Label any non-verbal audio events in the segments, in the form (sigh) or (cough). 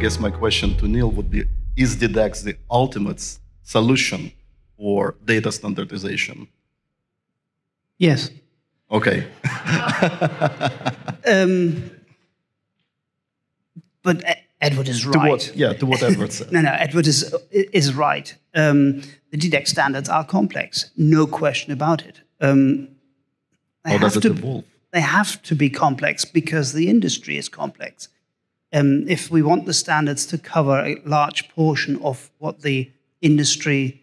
guess my question to Niels would be Is DDEX the ultimate solution for data standardization? Yes. Okay. (laughs) um, but Edward is right. To what, yeah, to what Edward said. (laughs) no, no, Edward is, is right. Um, the DDEX standards are complex, no question about it. Um, How does it to, evolve? They have to be complex because the industry is complex. Um, if we want the standards to cover a large portion of what the industry,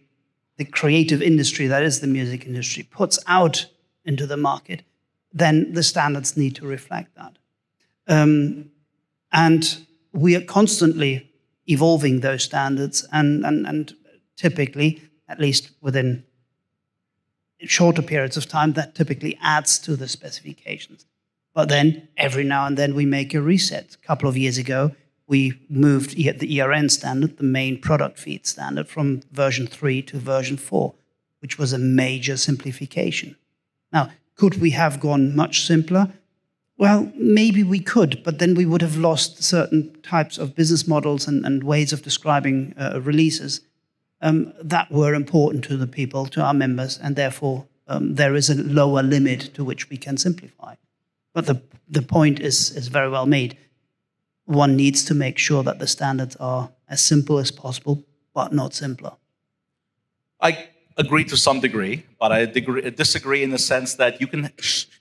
the creative industry, that is the music industry, puts out into the market, then the standards need to reflect that. Um, and we are constantly evolving those standards, and, and, and typically, at least within shorter periods of time, that typically adds to the specifications. But then every now and then we make a reset. A couple of years ago, we moved the ERN standard, the main product feed standard, from version 3 to version 4, which was a major simplification. Now, could we have gone much simpler? Well, maybe we could, but then we would have lost certain types of business models and, and ways of describing uh, releases um, that were important to the people, to our members, and therefore um, there is a lower limit to which we can simplify. But the, the point is, is very well made. One needs to make sure that the standards are as simple as possible, but not simpler. I agree to some degree, but I disagree in the sense that you can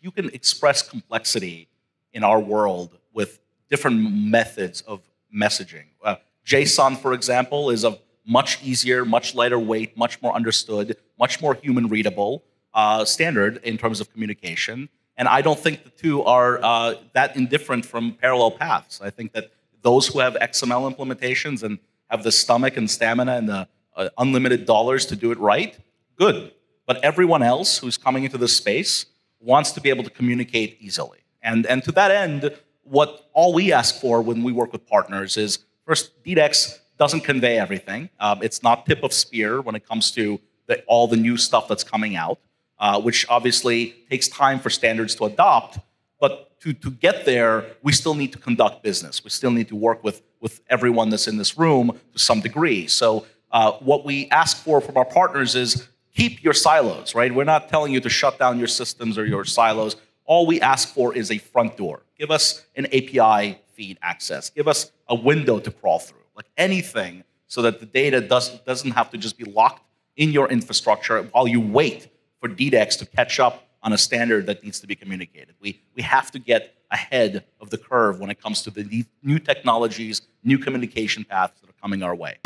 you can express complexity in our world with different methods of messaging. Uh, JSON, for example, is a much easier, much lighter weight, much more understood, much more human readable uh, standard in terms of communication. And I don't think the two are uh, that indifferent from parallel paths. I think that those who have XML implementations and have the stomach and stamina and the uh, unlimited dollars to do it right good. But everyone else who's coming into this space wants to be able to communicate easily. And, and to that end, what all we ask for when we work with partners is first, DDEX doesn't convey everything. Um, it's not tip of spear when it comes to the, all the new stuff that's coming out, uh, which obviously takes time for standards to adopt. But to, to get there, we still need to conduct business. We still need to work with, with everyone that's in this room to some degree. So, uh, what we ask for from our partners is keep your silos, right? We're not telling you to shut down your systems or your silos. All we ask for is a front door. Give us an API feed access. Give us a window to crawl through, like anything, so that the data doesn't, doesn't have to just be locked in your infrastructure while you wait for DDEX to catch up on a standard that needs to be communicated. We, we have to get ahead of the curve when it comes to the new technologies, new communication paths that are coming our way.